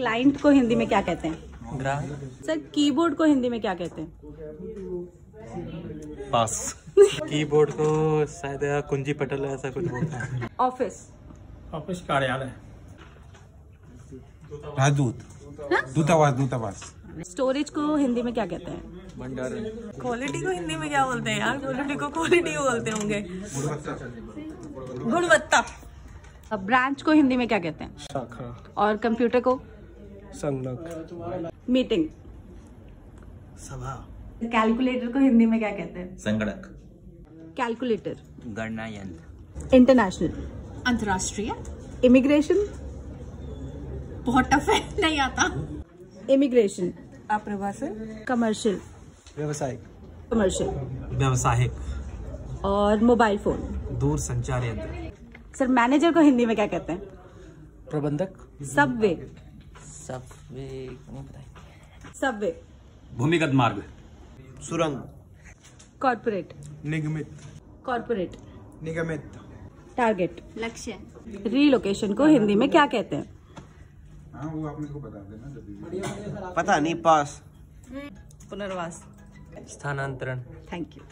Client को हिंदी में क्या कहते हैं? ग्राहक सर कीबोर्ड को हिंदी में क्या कहते हैं? पास। कीबोर्ड को शायद कुंजी पटल ऐसा कुछ बोलते हैं। ऑफ़िस। ऑफ़िस कार्यालय। राजदूत दूतावास दूतावास। स्टोरेज को हिंदी में क्या कहते हैं? क्वालिटी को हिंदी में क्या बोलते हैं यार? क्वालिटी को क्वालिटी बोलते होंगे। गुणवत्ता। ब्रांच को हिंदी में क्या कहते हैं? शाखा। और कंप्यूटर को? संगणक। मीटिंग सभा। कैलकुलेटर को हिंदी में क्या कहते हैं? संगणक। कैलकुलेटर गणना यंत्र। इंटरनेशनल अंतरराष्ट्रीय। इमिग्रेशन बहुत टफ है नहीं आता। इमिग्रेशन अप्रवासन कमर्शियल व्यवसायिक। कमर्शियल व्यवसायिक। और मोबाइल फ़ोन दूर संचार यंत्र। सर मैनेजर को हिंदी में क्या कहते हैं? प्रबंधक। सबवे सब वे नहीं पता सबवे भूमिगत मार्ग। सुरंग। कॉर्पोरेट। निगमित। कॉर्पोरेट। निगमित। टारगेट। लक्ष्य। रीलोकेशन को हिंदी में क्या कहते हैं? हाँ वो आप मेरे को बता देना पता नहीं पास। पुनर्वास। स्थानांतरण। Thank you